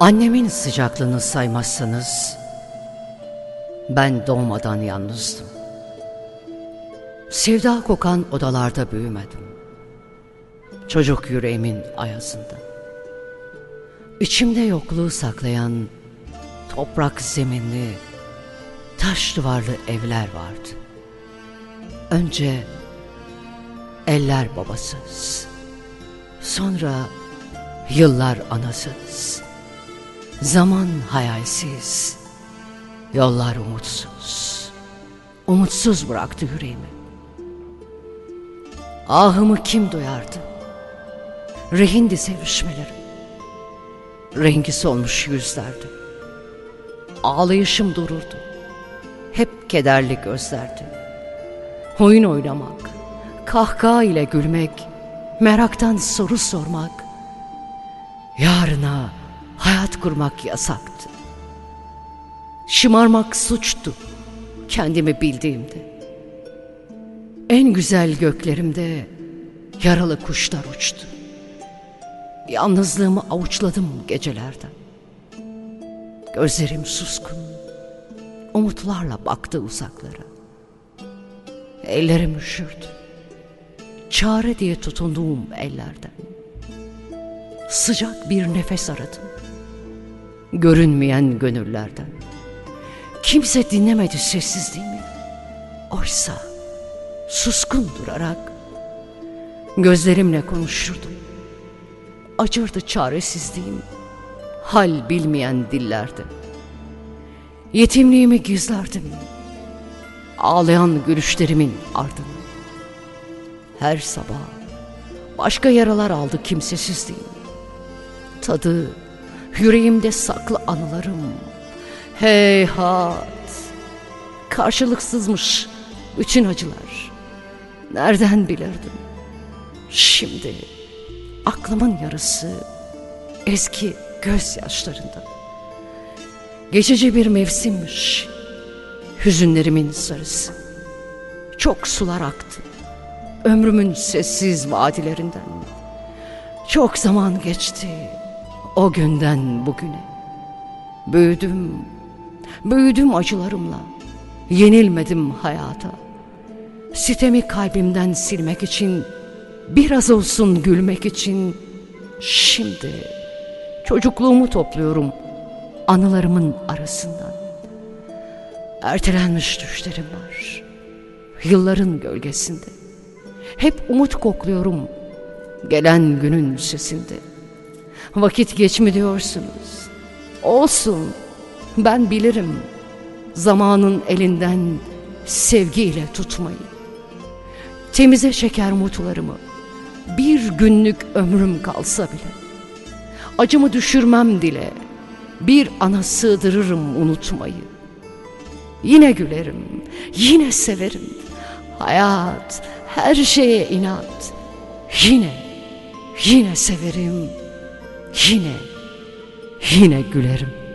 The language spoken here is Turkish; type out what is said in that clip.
Annemin sıcaklığını saymazsanız ben doğmadan yalnızdım. Sevda kokan odalarda büyümedim. Çocuk yüreğimin ayazında. İçimde yokluğu saklayan toprak zeminli, taş duvarlı evler vardı. Önce eller babasız, sonra yıllar anasız, zaman hayalsiz, yollar umutsuz, umutsuz bıraktı yüreğimi. Ahımı kim duyardı? Rehindi sevişmelerim. Rengi solmuş yüzlerdi. Ağlayışım dururdu. Hep kederli gözlerdi. Oyun oynamak, kahkaha ile gülmek, meraktan soru sormak, yarına hayat kurmak yasaktı. Şımarmak suçtu, kendimi bildiğimde. En güzel göklerimde yaralı kuşlar uçtu. Yalnızlığımı avuçladım gecelerden. Gözlerim suskun, umutlarla baktı uzaklara. Ellerim üşürdü. Çare diye tutunduğum ellerden. Sıcak bir nefes aradım. Görünmeyen gönüllerden. Kimse dinlemedi sessizliğimi. Oysa suskun durarak gözlerimle konuşurdum. Acırdı çaresizliğim, hal bilmeyen dillerde. Yetimliğimi gizlerdim, ağlayan gülüşlerimin ardını. Her sabah başka yaralar aldı kimsesizliğim. Tadı yüreğimde saklı anılarım. Heyhat, karşılıksızmış bütün acılar. Nereden bilirdim? Şimdi aklımın yarısı eski gözyaşlarında. Geçici bir mevsimmiş. Hüzünlerimin sarısı. Çok sular aktı. Ömrümün sessiz vadilerinden. Çok zaman geçti. O günden bugüne. Büyüdüm. Büyüdüm acılarımla. Yenilmedim hayata. Sitemi kalbimden silmek için, biraz olsun gülmek için şimdi çocukluğumu topluyorum anılarımın arasından. Ertelenmiş düşlerim var. Yılların gölgesinde. Hep umut kokluyorum gelen günün sesinde. Vakit geçmi diyorsunuz. Olsun ben bilirim zamanın elinden sevgiyle tutmayı. Temize şeker mutlarımı bir günlük ömrüm kalsa bile. Acımı düşürmem dile bir ana sığdırırım unutmayı. Yine gülerim, yine severim. Hayat, her şeye inat. Yine, yine severim. Yine, yine gülerim.